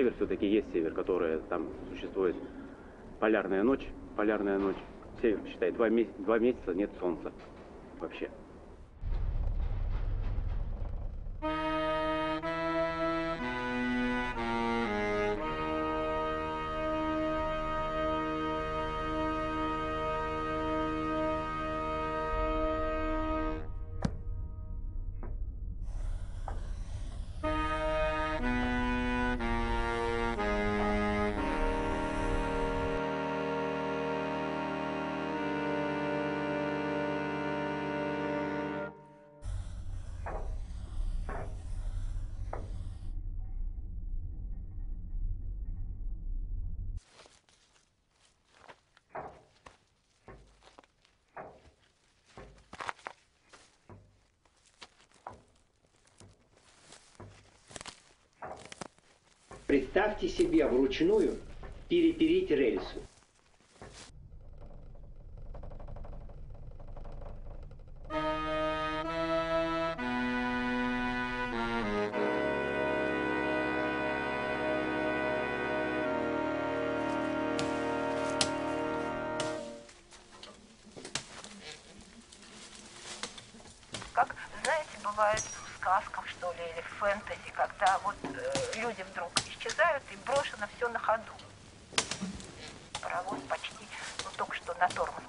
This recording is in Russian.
север все-таки есть север, который там существует. Полярная ночь, полярная ночь. Север, считай, два, два месяца нет солнца вообще. Представьте себе вручную перепереть рельсу. как, знаете, бывает в сказках, что ли, или фэнтези, когда вот э, люди вдруг исчезают и брошено все на ходу. Паровоз почти, ну, только что на тормоз